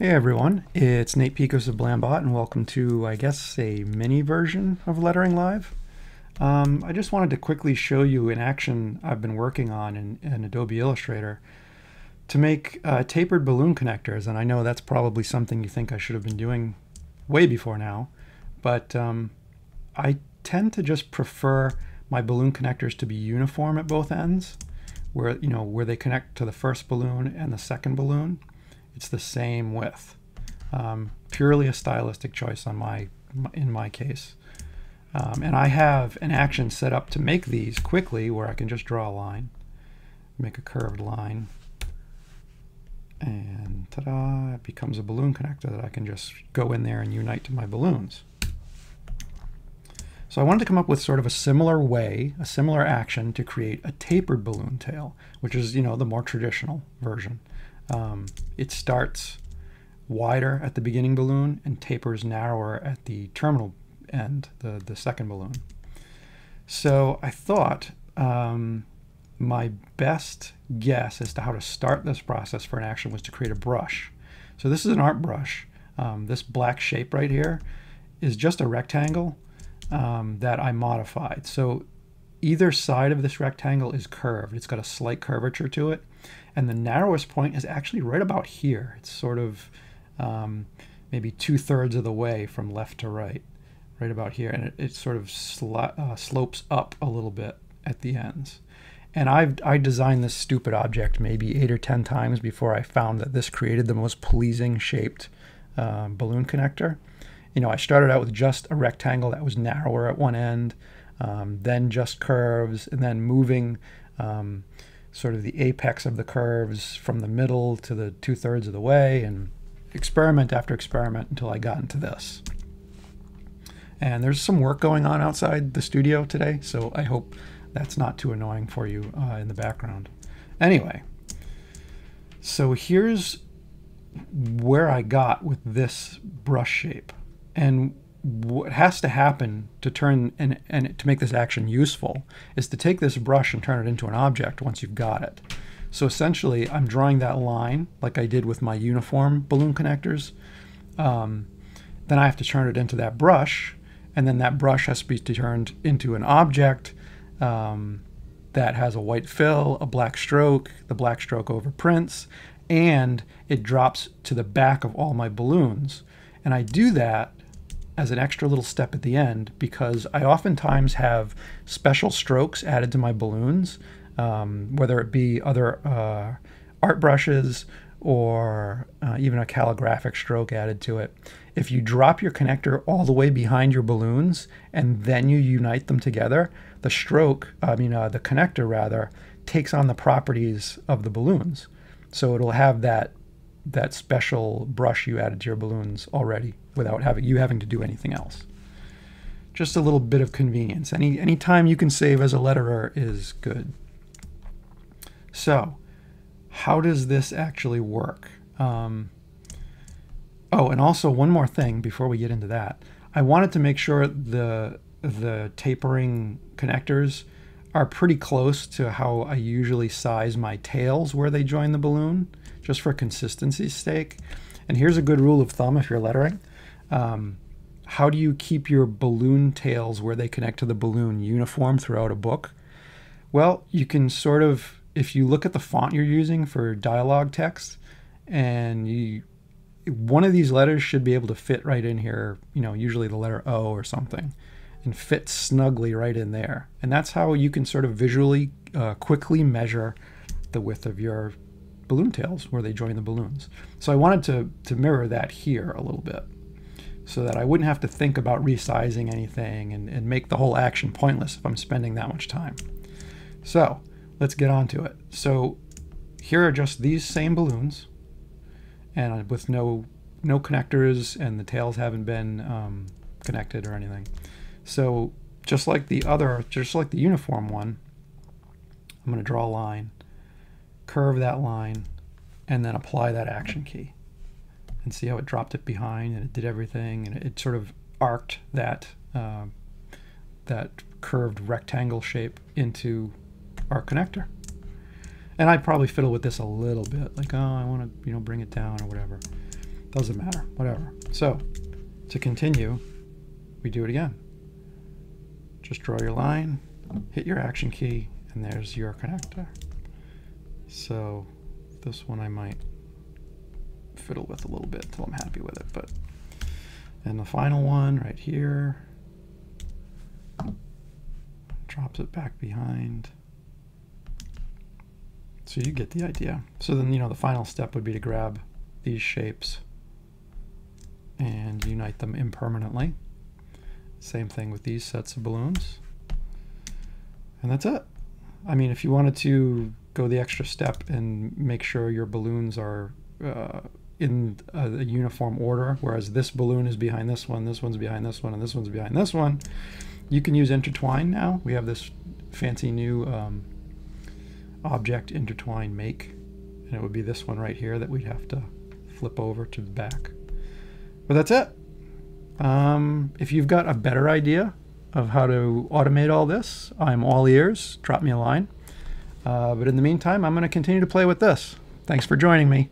Hey everyone, it's Nate Piekos of Blambot and welcome to, I guess, a mini version of Lettering Live. Um, I just wanted to quickly show you an action I've been working on in, in Adobe Illustrator to make uh, tapered balloon connectors, and I know that's probably something you think I should have been doing way before now, but um, I tend to just prefer my balloon connectors to be uniform at both ends, where you know where they connect to the first balloon and the second balloon it's the same width. Um, purely a stylistic choice on my in my case. Um, and I have an action set up to make these quickly where I can just draw a line, make a curved line, and ta-da, it becomes a balloon connector that I can just go in there and unite to my balloons. So I wanted to come up with sort of a similar way, a similar action to create a tapered balloon tail, which is, you know, the more traditional version. Um, it starts wider at the beginning balloon and tapers narrower at the terminal end, the, the second balloon. So I thought um, my best guess as to how to start this process for an action was to create a brush. So this is an art brush. Um, this black shape right here is just a rectangle um, that I modified. So either side of this rectangle is curved. It's got a slight curvature to it. And the narrowest point is actually right about here. It's sort of um, maybe two thirds of the way from left to right, right about here. And it, it sort of uh, slopes up a little bit at the ends. And I've I designed this stupid object maybe eight or ten times before I found that this created the most pleasing shaped um, balloon connector. You know, I started out with just a rectangle that was narrower at one end, um, then just curves, and then moving um, sort of the apex of the curves from the middle to the two thirds of the way, and experiment after experiment until I got into this. And there's some work going on outside the studio today, so I hope that's not too annoying for you uh, in the background. Anyway, so here's where I got with this brush shape. And what has to happen to turn and, and to make this action useful is to take this brush and turn it into an object once you've got it. So essentially, I'm drawing that line like I did with my uniform balloon connectors. Um, then I have to turn it into that brush, and then that brush has to be turned into an object um, that has a white fill, a black stroke, the black stroke overprints, and it drops to the back of all my balloons. And I do that as an extra little step at the end because I oftentimes have special strokes added to my balloons, um, whether it be other uh, art brushes or uh, even a calligraphic stroke added to it. If you drop your connector all the way behind your balloons and then you unite them together, the stroke, I mean, uh, the connector rather, takes on the properties of the balloons. So it'll have that that special brush you added to your balloons already without having you having to do anything else. Just a little bit of convenience. Any any time you can save as a letterer is good. So, how does this actually work? Um, oh, and also one more thing before we get into that. I wanted to make sure the the tapering connectors are pretty close to how I usually size my tails where they join the balloon, just for consistency's sake. And here's a good rule of thumb if you're lettering. Um, how do you keep your balloon tails where they connect to the balloon uniform throughout a book? Well, you can sort of, if you look at the font you're using for dialogue text, and you, one of these letters should be able to fit right in here, you know, usually the letter O or something, and fit snugly right in there. And that's how you can sort of visually uh, quickly measure the width of your balloon tails where they join the balloons. So I wanted to, to mirror that here a little bit so that I wouldn't have to think about resizing anything and, and make the whole action pointless if I'm spending that much time. So let's get on to it. So here are just these same balloons and with no no connectors and the tails haven't been um, connected or anything. So just like the other, just like the uniform one, I'm going to draw a line, curve that line, and then apply that action key and see how it dropped it behind and it did everything and it sort of arced that uh, that curved rectangle shape into our connector. And I'd probably fiddle with this a little bit, like, oh, I want to, you know, bring it down or whatever. Doesn't matter, whatever. So to continue, we do it again. Just draw your line, hit your action key, and there's your connector. So this one I might fiddle with a little bit until I'm happy with it. But and the final one right here drops it back behind. So you get the idea. So then, you know, the final step would be to grab these shapes and unite them impermanently. Same thing with these sets of balloons. And that's it. I mean, if you wanted to go the extra step and make sure your balloons are uh, in a, a, uniform order, whereas this balloon is behind this one, this one's behind this one, and this one's behind this one, you can use intertwine now. We have this fancy new um, object intertwine make, and it would be this one right here that we'd have to flip over to the back. But that's it. Um, if you've got a better idea of how to automate all this, I'm all ears. Drop me a line. Uh, but in the meantime, I'm going to continue to play with this. Thanks for joining me.